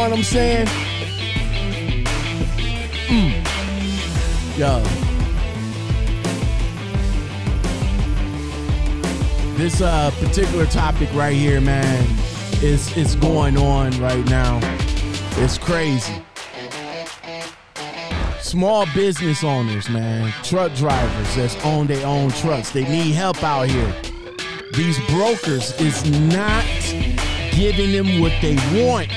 know what I'm saying? Mm. Yo. This uh, particular topic right here, man, is is going on right now. It's crazy. Small business owners, man, truck drivers that's own their own trucks. They need help out here. These brokers is not giving them what they want.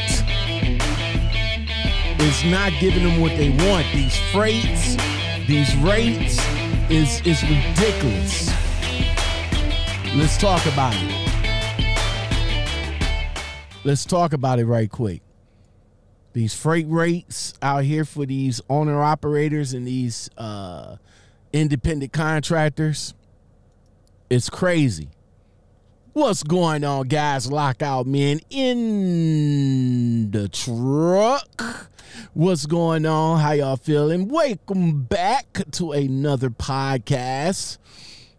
It's not giving them what they want. These freights, these rates is is ridiculous. Let's talk about it. Let's talk about it right quick. These freight rates out here for these owner operators and these uh, independent contractors, it's crazy. What's going on, guys? Lockout men in the truck. What's going on? How y'all feeling? Welcome back to another podcast.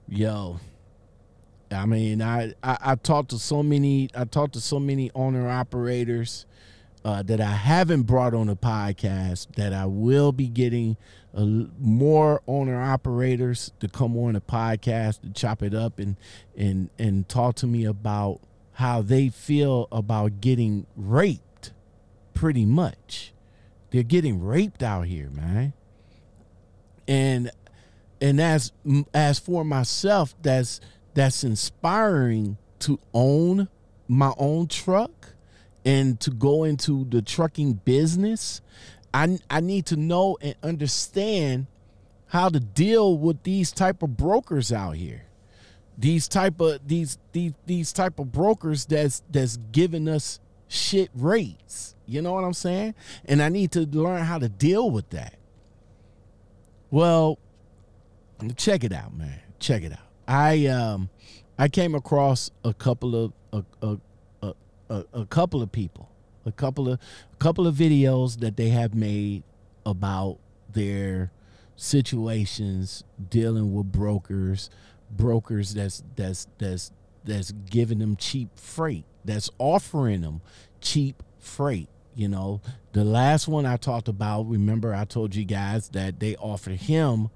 Yo, I mean, I, I I talked to so many I talked to so many owner operators uh, that I haven't brought on a podcast that I will be getting more owner operators to come on a podcast to chop it up and and and talk to me about how they feel about getting raped. Pretty much, they're getting raped out here, man. And and as as for myself, that's that's inspiring to own my own truck and to go into the trucking business i i need to know and understand how to deal with these type of brokers out here these type of these these these type of brokers that's that's giving us shit rates. You know what i'm saying? And i need to learn how to deal with that. Well check it out man. Check it out. I um I came across a couple of a a, a, a, a couple of people, a couple of a couple of videos that they have made about their situations dealing with brokers, brokers that's that's that's that's giving them cheap freight, that's offering them cheap freight. You know, the last one I talked about, remember I told you guys that they offered him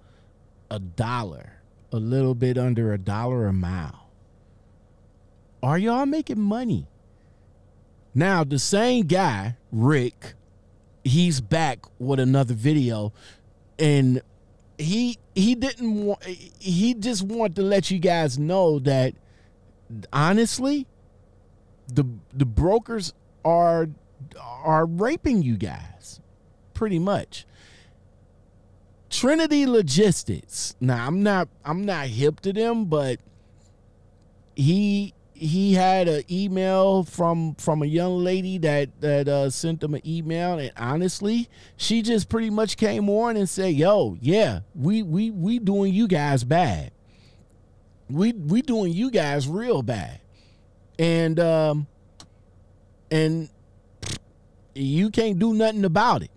a dollar a little bit under a dollar a mile. Are y'all making money? Now, the same guy, Rick, he's back with another video and he he didn't want he just wanted to let you guys know that honestly the the brokers are are raping you guys pretty much Trinity Logistics. Now I'm not I'm not hip to them, but he he had an email from from a young lady that that uh, sent him an email, and honestly, she just pretty much came on and said, "Yo, yeah, we we we doing you guys bad. We we doing you guys real bad, and um and you can't do nothing about it."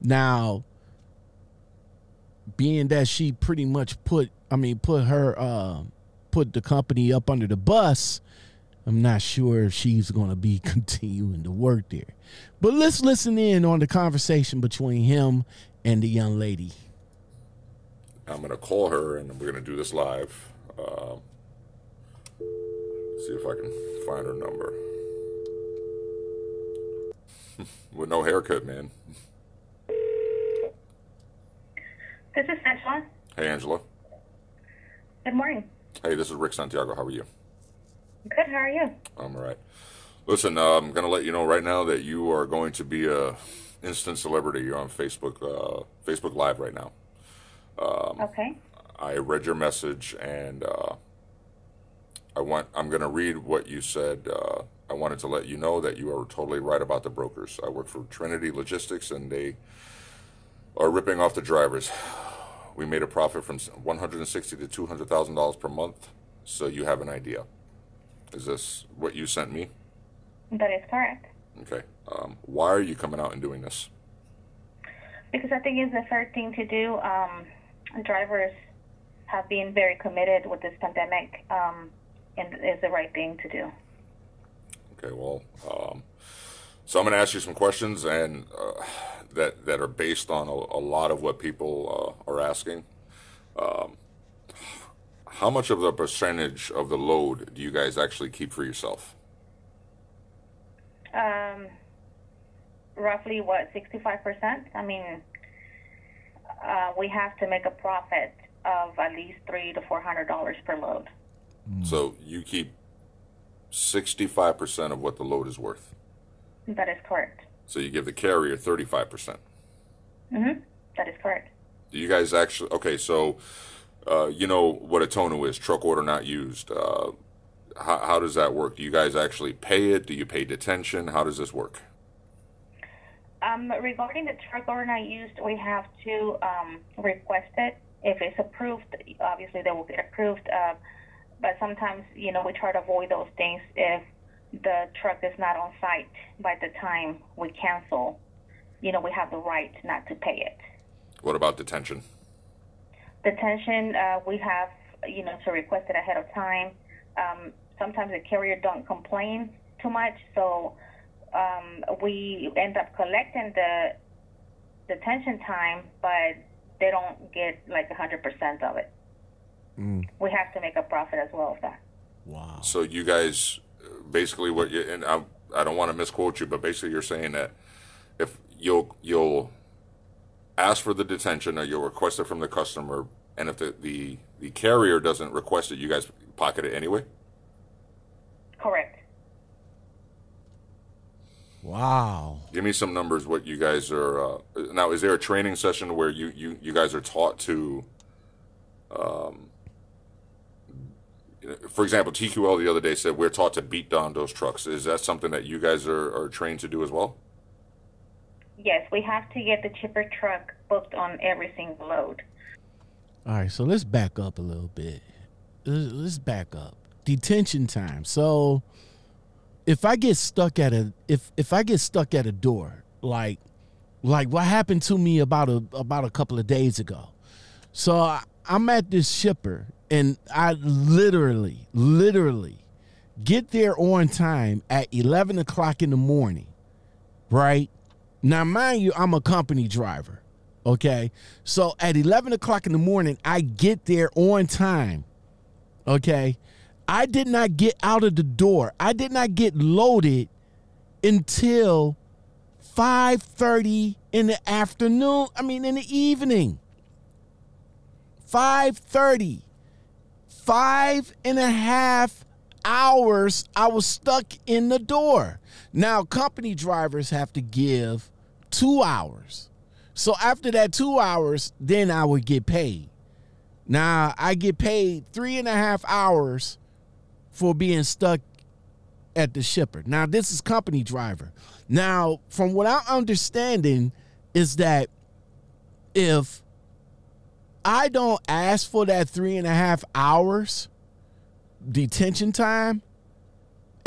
Now being that she pretty much put I mean put her uh put the company up under the bus, I'm not sure if she's going to be continuing to work there. But let's listen in on the conversation between him and the young lady. I'm going to call her and we're going to do this live. Uh, see if I can find her number. With no haircut, man. This is Angela. Hey, Angela. Good morning. Hey, this is Rick Santiago. How are you? Good. How are you? I'm all right. Listen, uh, I'm going to let you know right now that you are going to be a instant celebrity. You're on Facebook, uh, Facebook Live right now. Um, okay. I read your message, and uh, I want. I'm going to read what you said. Uh, I wanted to let you know that you are totally right about the brokers. I work for Trinity Logistics, and they are ripping off the drivers. We made a profit from 160 to 200 thousand dollars per month, so you have an idea. Is this what you sent me? That is correct. Okay. Um, why are you coming out and doing this? Because I think it's the fair thing to do. Um, drivers have been very committed with this pandemic, um, and it's the right thing to do. Okay, well, um, so I'm going to ask you some questions, and uh, that that are based on a, a lot of what people uh, are asking. Um, how much of the percentage of the load do you guys actually keep for yourself? Um, roughly what, 65%? I mean, uh, we have to make a profit of at least three to four hundred dollars per load. So you keep 65% of what the load is worth. That is correct. So you give the carrier 35%. Mm-hmm. That is correct. Do you guys actually, okay, so uh, you know what a TONU is, truck order not used. Uh, how, how does that work? Do you guys actually pay it? Do you pay detention? How does this work? Um, regarding the truck order not used, we have to um, request it. If it's approved, obviously they will get approved. Uh, but sometimes, you know, we try to avoid those things if the truck is not on site by the time we cancel. You know, we have the right not to pay it. What about detention? Detention, uh, we have, you know, to request it ahead of time. Um, sometimes the carrier don't complain too much, so um, we end up collecting the detention time, but they don't get like 100% of it. Mm. We have to make a profit as well of that. Wow. So you guys, basically, what you and I, I don't want to misquote you, but basically, you're saying that if you'll you'll ask for the detention or you'll request it from the customer, and if the the, the carrier doesn't request it, you guys pocket it anyway. Correct. Wow. Give me some numbers. What you guys are uh, now? Is there a training session where you you you guys are taught to? Um, for example, TQL the other day said we're taught to beat down those trucks. Is that something that you guys are, are trained to do as well? Yes, we have to get the chipper truck booked on every single load. All right, so let's back up a little bit. Let's back up. Detention time. So if I get stuck at a if if I get stuck at a door, like like what happened to me about a about a couple of days ago. So I, I'm at this shipper and I literally, literally get there on time at 11 o'clock in the morning, right? Now, mind you, I'm a company driver, okay? So at 11 o'clock in the morning, I get there on time, okay? I did not get out of the door. I did not get loaded until 5:30 in the afternoon. I mean in the evening. 5:30. Five and a half hours I was stuck in the door. Now company drivers have to give two hours. So after that two hours, then I would get paid. Now I get paid three and a half hours for being stuck at the shipper. Now, this is company driver. Now, from what I'm understanding, is that if I don't ask for that three and a half hours detention time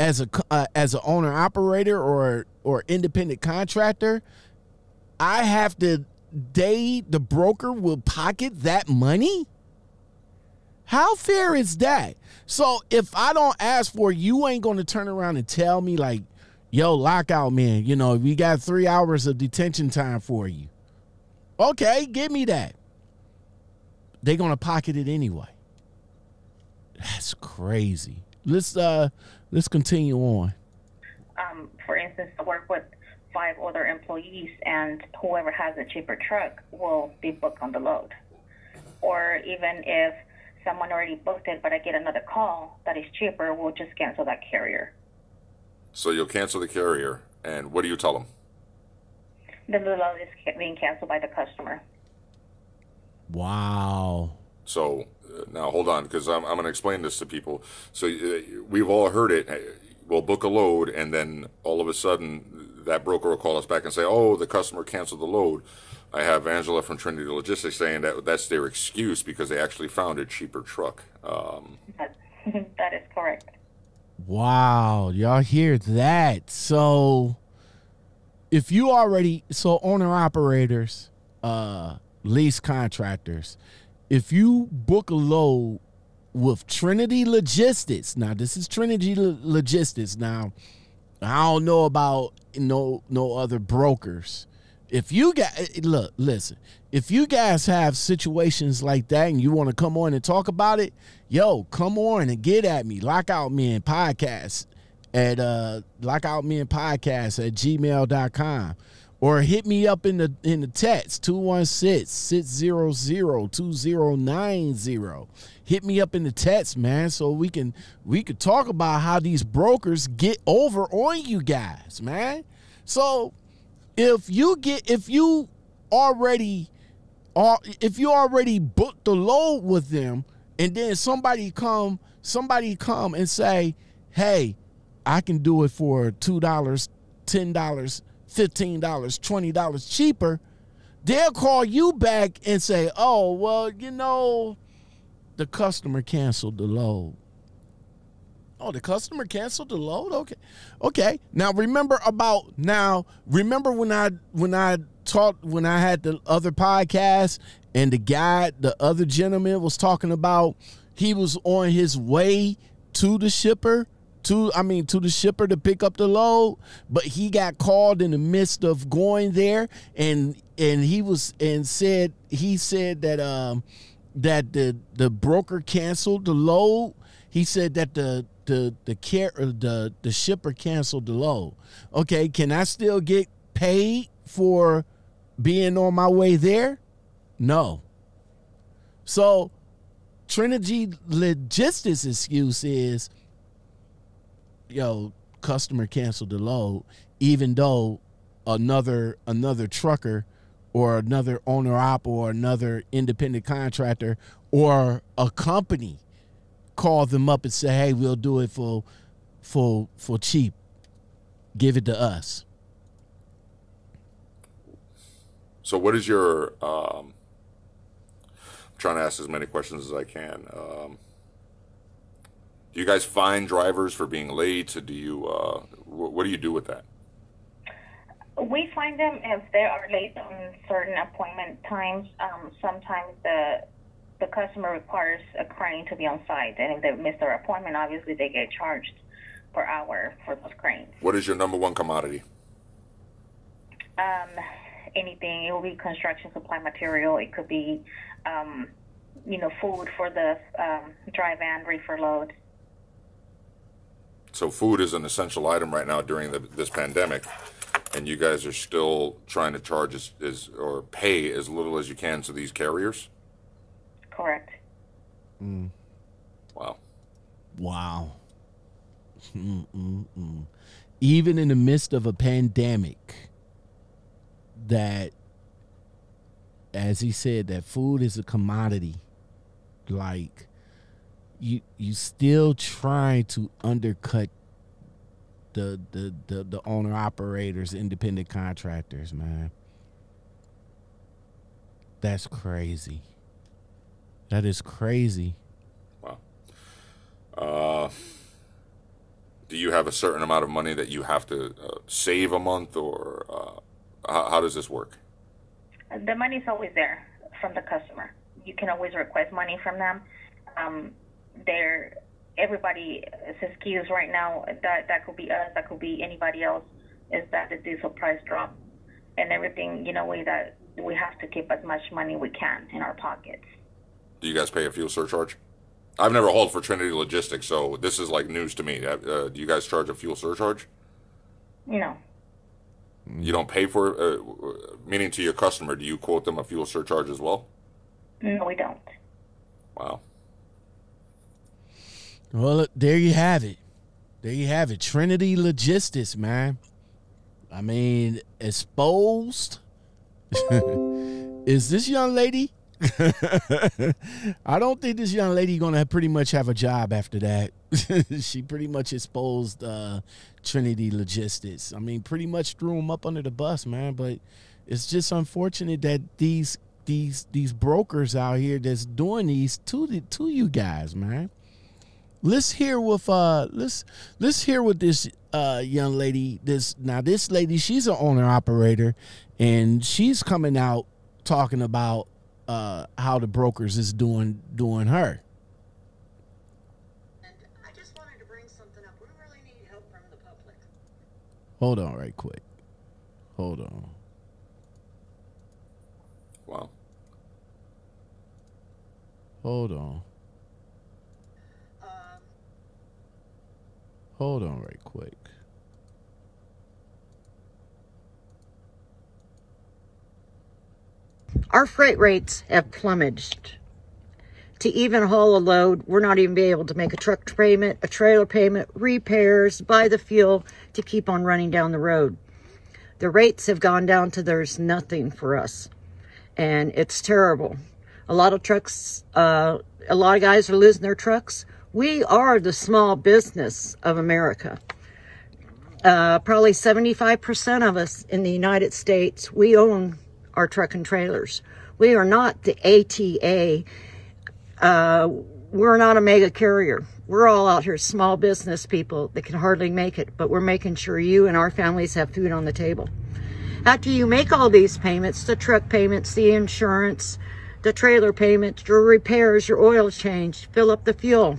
as a uh, as an owner operator or or independent contractor, I have to. They the broker will pocket that money. How fair is that? So if I don't ask for you ain't to turn around and tell me like, yo, lockout man, you know, we got three hours of detention time for you. Okay, give me that. They're going to pocket it anyway. That's crazy. Let's uh let's continue on. Um, for instance, I work with five other employees, and whoever has a cheaper truck will be booked on the load. Or even if someone already booked it, but I get another call that is cheaper, we'll just cancel that carrier. So you'll cancel the carrier, and what do you tell them? The load is being canceled by the customer. Wow. So uh, now hold on, because I'm, I'm going to explain this to people. So uh, we've all heard it. We'll book a load, and then all of a sudden, that broker will call us back and say, "Oh, the customer canceled the load." I have Angela from Trinity Logistics saying that that's their excuse because they actually found a cheaper truck. Um, that, that is correct. Wow, y'all hear that? So if you already so owner operators, uh lease contractors, if you book a load with Trinity Logistics, now this is Trinity Logistics. Now, I don't know about no no other brokers. If you guys look, listen, if you guys have situations like that and you want to come on and talk about it, yo, come on and get at me. Lockout Men Podcast at uh lockout men podcast at gmail.com or hit me up in the in the text 216-600-2090 hit me up in the text man so we can we could talk about how these brokers get over on you guys man. So if you get if you already are if you already booked the load with them and then somebody come somebody come and say hey i can do it for two dollars ten dollars fifteen dollars twenty dollars cheaper they'll call you back and say oh well you know the customer canceled the load Oh, the customer canceled the load. Okay, okay. Now remember about now. Remember when I when I talked when I had the other podcast and the guy, the other gentleman was talking about he was on his way to the shipper to I mean to the shipper to pick up the load, but he got called in the midst of going there and and he was and said he said that um that the the broker canceled the load. He said that the the the care the the shipper canceled the load. Okay, can I still get paid for being on my way there? No. So Trinity Logistics excuse is yo, customer canceled the load, even though another another trucker or another owner op or another independent contractor or a company called them up and say, "Hey, we'll do it for for for cheap. Give it to us." So, what is your? Um, I'm trying to ask as many questions as I can. Um, do you guys fine drivers for being late? Do you? Uh, wh- what do you do with that? We find them if they are late on certain appointment times. Um, sometimes the the customer requires a crane to be on site, and if they miss their appointment, obviously they get charged per hour for those cranes. What is your number one commodity? Um, anything. It will be construction supply material. It could be, um, you know, food for the um, dry van reefer load. So, food is an essential item right now during the, this pandemic, and you guys are still trying to charge as, as or pay as little as you can to these carriers. Correct. Hmm. Wow. Wow. Mm-mm-mm. Even in the midst of a pandemic, that, as he said, that food is a commodity. Like, you you still trying to undercut the the the, the owner operators, independent contractors, man. That's crazy. That is crazy. Wow. Uh, do you have a certain amount of money that you have to uh, save a month, or uh, how, how does this work? The money's always there from the customer. You can always request money from them. Um, they're everybody excuse right now. That that could be us. That could be anybody else. Is that the diesel price drop and everything? You know, we that we have to keep as much money we can in our pockets. Do you guys pay a fuel surcharge? I've never hauled for Trinity Logistics, so this is like news to me. Uh, uh, do you guys charge a fuel surcharge? You know, You don't pay for uh, meaning to your customer. Do you quote them a fuel surcharge as well? no, we don't. Wow. Well, there you have it. There you have it. Trinity Logistics, man. I mean, exposed. Is this young lady? I don't think this young lady gonna pretty much have a job after that. she pretty much exposed uh, Trinity Logistics. I mean, pretty much threw them up under the bus, man. But it's just unfortunate that these these these brokers out here that's doing these to the to you guys, man. Let's hear with uh let's let's hear with this uh young lady this now this lady she's an owner operator and she's coming out talking about uh how the brokers is doing doing her And I just wanted to bring something up. We really need help from the public. hold on right quick hold on Wow. hold on hold on right quick our freight rates have plummeted. To even haul a load, we're not even able to make a truck payment, a trailer payment, repairs, buy the fuel to keep on running down the road. The rates have gone down to there's nothing for us. And it's terrible. A lot of trucks, uh, a lot of guys are losing their trucks. We are the small business of America. Uh, probably 75% of us in the United States, we own our truck and trailers. We are not the ATA. Uh, we're not a mega carrier. We're all out here small business people that can hardly make it, but we're making sure you and our families have food on the table. After you make all these payments, the truck payments, the insurance, the trailer payments, your repairs, your oil change, fill up the fuel,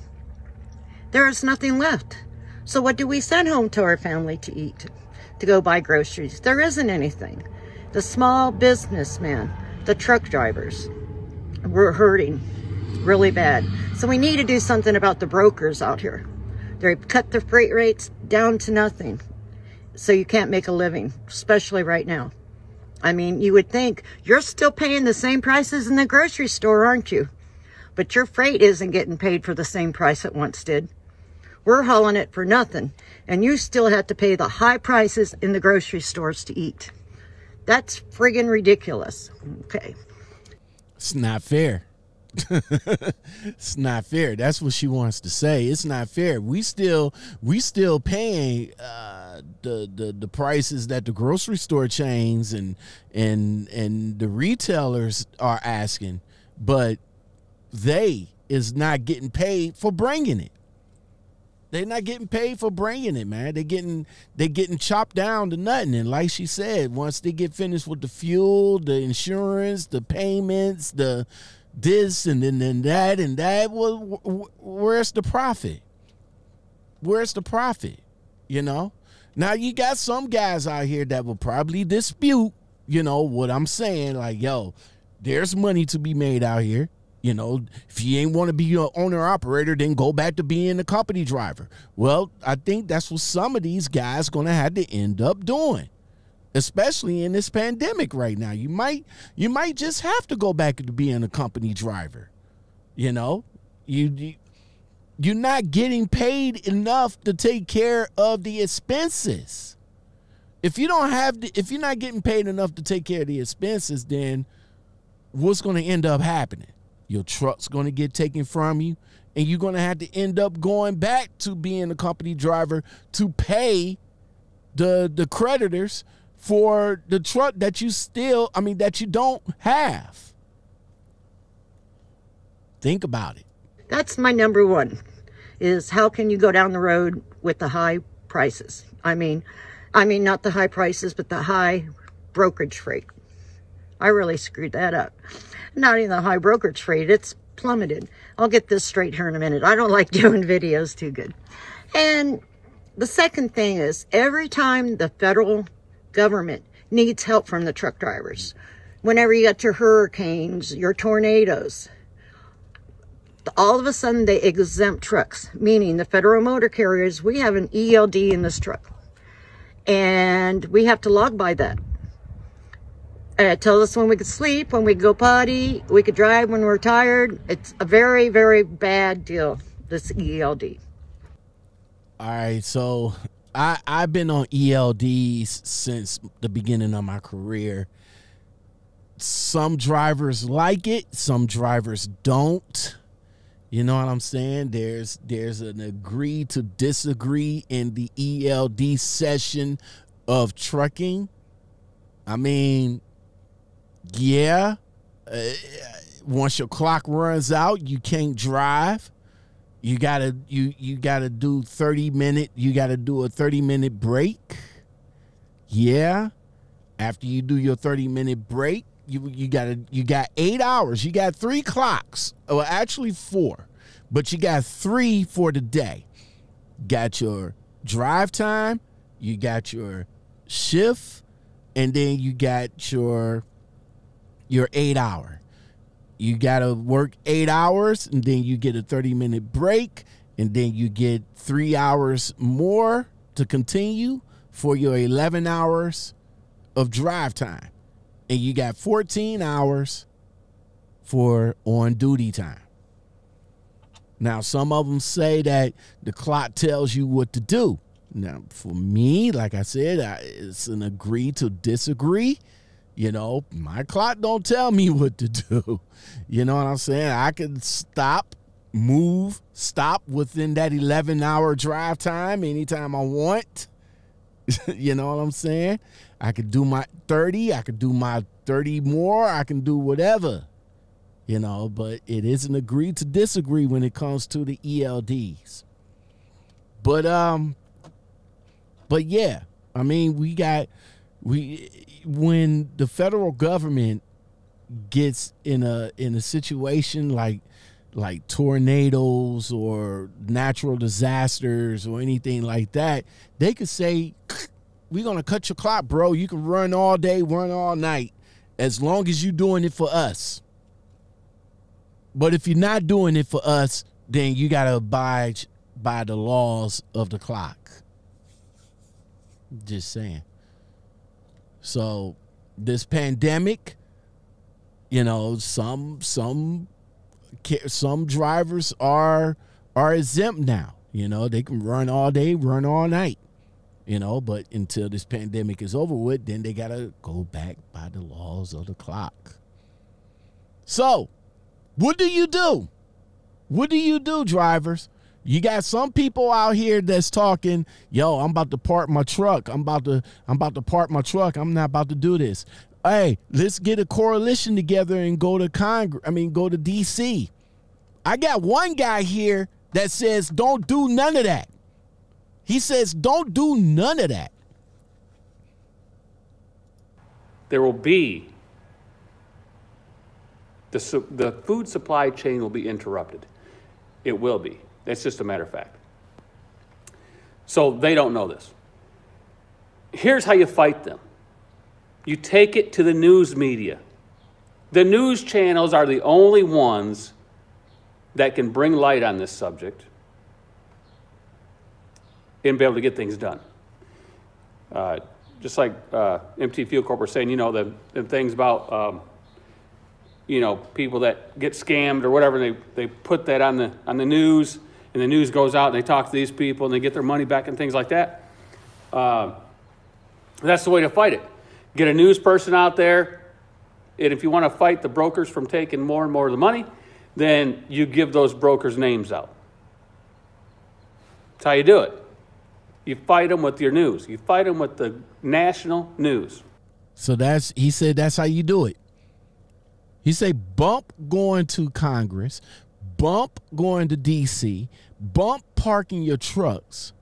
there is nothing left. So what do we send home to our family to eat? To go buy groceries? There isn't anything. The small businessmen, the truck drivers, we're hurting really bad. So we need to do something about the brokers out here. They've cut the freight rates down to nothing. So you can't make a living, especially right now. I mean, you would think you're still paying the same prices in the grocery store, aren't you? But your freight isn't getting paid for the same price it once did. We're hauling it for nothing, and you still have to pay the high prices in the grocery stores to eat. That's friggin' ridiculous. Okay. It's not fair. it's not fair. That's what she wants to say. It's not fair. We still we still paying uh, the the the prices that the grocery store chains and and and the retailers are asking, but they is not getting paid for bringing it. They're not getting paid for bringing it, man. They're getting they're getting chopped down to nothing. And like she said, once they get finished with the fuel, the insurance, the payments, the this and then, then that and that, well, where's the profit? Where's the profit? You know. Now you got some guys out here that will probably dispute, you know, what I'm saying. Like, yo, there's money to be made out here. You know, if you ain't want to be an owner operator, then go back to being a company driver. Well, I think that's what some of these guys gonna have to end up doing, especially in this pandemic right now. You might you might just have to go back to being a company driver. You know, you, you you're not getting paid enough to take care of the expenses. If you don't have, the, if you're not getting paid enough to take care of the expenses, then what's going to end up happening? Your truck's going to get taken from you, and you're going to have to end up going back to being a company driver to pay the the creditors for the truck that you still, I mean, that you don't have. Think about it. That's my number one is how can you go down the road with the high prices? I mean, I mean, not the high prices, but the high brokerage freight. I really screwed that up. Not even the high brokerage freight, it's plummeted. I'll get this straight here in a minute. I don't like doing videos too good. And the second thing is every time the federal government needs help from the truck drivers, whenever you got your hurricanes, your tornadoes, all of a sudden they exempt trucks, meaning the federal motor carriers, we have an ELD in this truck. And we have to log by that. Uh, us when we could sleep, when we could go potty, we could drive when we're tired. It's a very, very bad deal, this ELD. All right, so I I've been on ELDs since the beginning of my career. Some drivers like it, some drivers don't. You know what I'm saying? There's there's an agree to disagree in the ELD session of trucking. I mean, yeah, uh, once your clock runs out, you can't drive. You gotta you you gotta do 30 minute, you gotta do a 30 minute break. Yeah. After you do your 30 minute break, you you gotta you got eight hours. You got three clocks. Well, actually four, but you got three for the day. Got your drive time, you got your shift, and then you got your your eight hour. You gotta work eight hours, and then you get a 30 minute break, and then you get three hours more to continue for your 11 hours of drive time. And you got 14 hours for on duty time. Now, some of them say that the clock tells you what to do. Now, for me, like I said, I, it's an agree to disagree. You know, my clock don't tell me what to do. You know what I'm saying? I can stop, move, stop within that 11 hour drive time anytime I want. you know what I'm saying? I could do my 30, I could do my 30 more, I can do whatever. You know, but it isn't agree to disagree when it comes to the ELDs. But um but yeah, I mean, we got we when the federal government gets in a in a situation like like tornadoes or natural disasters or anything like that, they could say, "We're gonna cut your clock, bro. You can run all day, run all night, as long as you're doing it for us." But if you're not doing it for us, then you gotta abide by the laws of the clock. Just saying. So this pandemic, you know, some some some drivers are are exempt now. You know, they can run all day, run all night. You know, but until this pandemic is over with, then they gotta go back by the laws of the clock. So, what do you do? What do you do, drivers? You got some people out here that's talking, yo, I'm about to park my truck. I'm about to I'm about to park my truck. I'm not about to do this. Hey, let's get a coalition together and go to Congress. I mean, go to DC. I got one guy here that says don't do none of that. He says don't do none of that. There will be the, the food supply chain will be interrupted. It will be. That's just a matter of fact. So they don't know this. Here's how you fight them you take it to the news media. The news channels are the only ones that can bring light on this subject and be able to get things done. Uh, just like uh, MT Fuel Corp was saying, you know, the, the things about, um, you know, people that get scammed or whatever, they, they put that on the, on the news and the news goes out and they talk to these people and they get their money back and things like that. Uh, that's the way to fight it. Get a news person out there, and if you want to fight the brokers from taking more and more of the money, then you give those brokers' names out. That's how you do it. You fight them with your news. You fight them with the national news. So that's he said that's how you do it. He said bump going to Congress, bump going to DC, bump parking your trucks.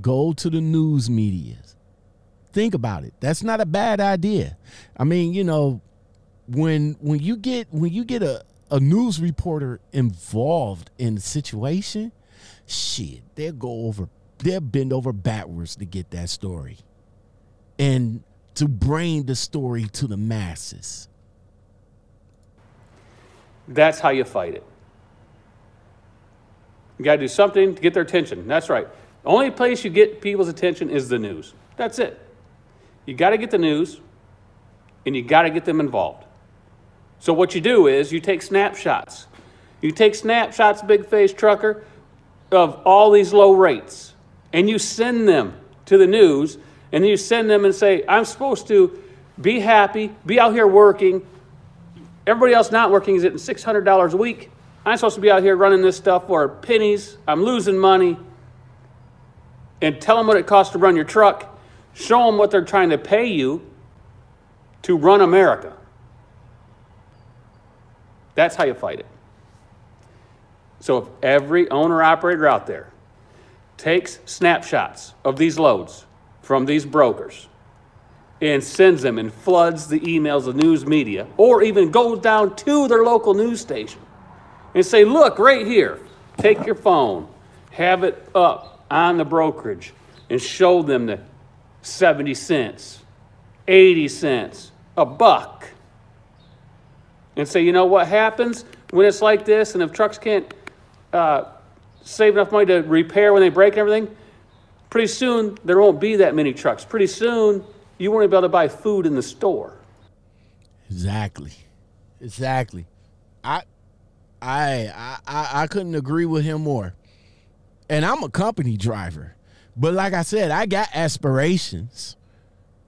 Go to the news media. Think about it. That's not a bad idea. I mean, you know, when when you get when you get a, a news reporter involved in the situation, shit, they'll go over they'll bend over backwards to get that story. And to bring the story to the masses. That's how you fight it. You got to do something to get their attention. That's right. The only place you get people's attention is the news. That's it. You got to get the news and you got to get them involved. So, what you do is you take snapshots. You take snapshots, big face trucker, of all these low rates and you send them to the news and you send them and say, I'm supposed to be happy, be out here working. Everybody else not working is getting $600 a week. I'm supposed to be out here running this stuff for pennies. I'm losing money. And tell them what it costs to run your truck. Show them what they're trying to pay you to run America. That's how you fight it. So if every owner operator out there takes snapshots of these loads from these brokers and sends them and floods the emails of news media, or even goes down to their local news station and say, look, right here, take your phone, have it up on the brokerage, and show them the 70 cents, 80 cents, a buck. And say, you know what happens when it's like this, and if trucks can't uh, save enough money to repair when they break and everything, pretty soon there won't be that many trucks. Pretty soon you won't be able to buy food in the store. Exactly. Exactly. I I I I couldn't agree with him more. And I'm a company driver. But like I said, I got aspirations.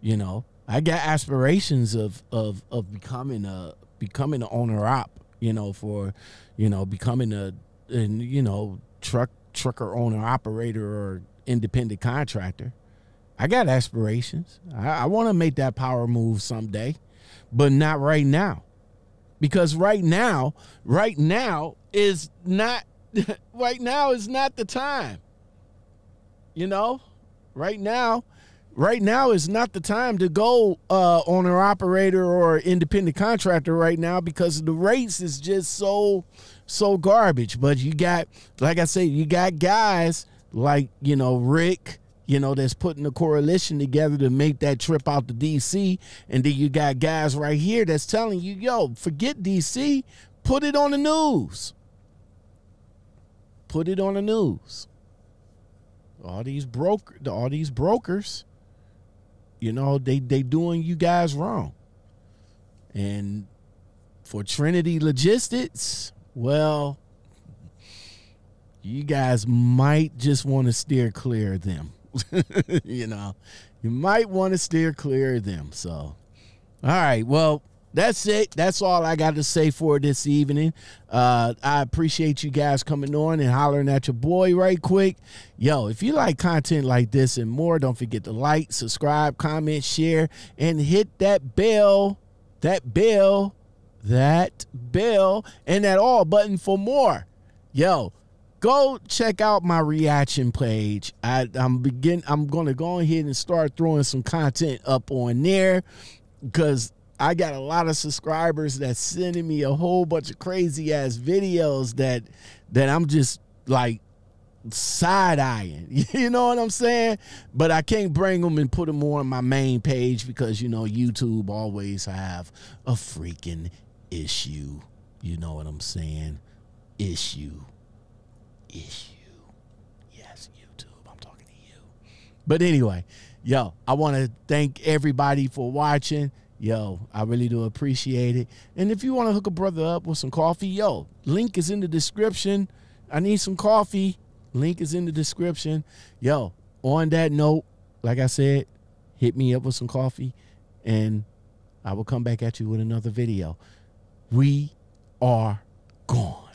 You know, I got aspirations of of of becoming a becoming an owner op, you know, for, you know, becoming a and you know, truck trucker owner operator or independent contractor. I got aspirations. I, I want to make that power move someday, but not right now. Because right now, right now is not right now is not the time. You know? Right now, right now is not the time to go uh owner operator or independent contractor right now because the rates is just so so garbage. But you got like I said, you got guys like, you know, Rick you know, that's putting the coalition together to make that trip out to DC. And then you got guys right here that's telling you, yo, forget DC, put it on the news. Put it on the news. All these broker all these brokers, you know, they they doing you guys wrong. And for Trinity Logistics, well, you guys might just want to steer clear of them. you know, you might want to steer clear of them. So, all right. Well, that's it. That's all I got to say for this evening. Uh, I appreciate you guys coming on and hollering at your boy right quick. Yo, if you like content like this and more, don't forget to like, subscribe, comment, share, and hit that bell, that bell, that bell, and that all button for more. Yo, go check out my reaction page. I, I'm begin. I'm gonna go ahead and start throwing some content up on there because I got a lot of subscribers that's sending me a whole bunch of crazy ass videos that that I'm just like side eyeing. You know what I'm saying? But I can't bring them and put them more on my main page because you know YouTube always have a freaking issue. You know what I'm saying? Issue issue. Yes, YouTube. I'm talking to you. But anyway, yo, I want to thank everybody for watching. Yo, I really do appreciate it. And if you want to hook a brother up with some coffee, yo, link is in the description. I need some coffee. Link is in the description. Yo, on that note, like I said, hit me up with some coffee and I will come back at you with another video. We are gone.